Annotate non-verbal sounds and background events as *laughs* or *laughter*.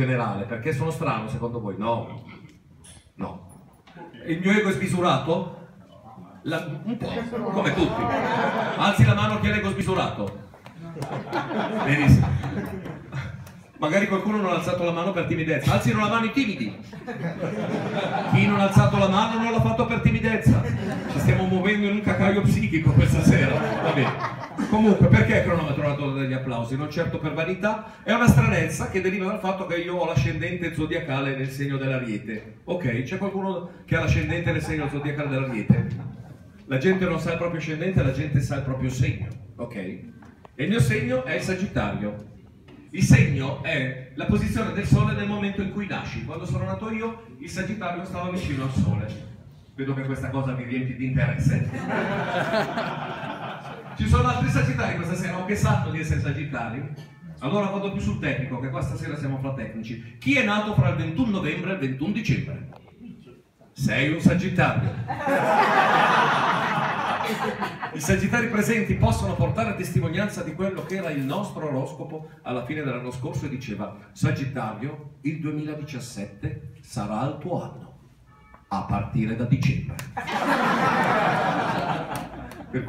generale, perché sono strano secondo voi? No, no. Il mio ego è smisurato? La- un po', come tutti. Alzi la mano chi ha l'ego smisurato. Benissimo. Magari qualcuno non ha alzato la mano per timidezza. Alzino la mano i timidi. Chi non ha alzato la mano non l'ha fatto per timidezza. Ci stiamo muovendo in un cacaio psichico questa sera. Va bene. Comunque, perché cronometro ha dato degli applausi? Non certo per vanità, è una stranezza che deriva dal fatto che io ho l'ascendente zodiacale nel segno dell'ariete. Ok, c'è qualcuno che ha l'ascendente nel segno zodiacale dell'ariete? La gente non sa il proprio ascendente, la gente sa il proprio segno. Ok? E il mio segno è il Sagittario. Il segno è la posizione del Sole nel momento in cui nasci. Quando sono nato io, il Sagittario stava vicino al Sole. Vedo che questa cosa vi riempie di interesse. Ci sono altri Sagittari questa sera, ho che sanno di essere Sagittari. Allora vado più sul tecnico, che questa sera siamo fra tecnici. Chi è nato fra il 21 novembre e il 21 dicembre? Sei un Sagittario. *laughs* I Sagittari presenti possono portare testimonianza di quello che era il nostro oroscopo alla fine dell'anno scorso e diceva Sagittario, il 2017 sarà il tuo anno, a partire da dicembre. *laughs* Per cui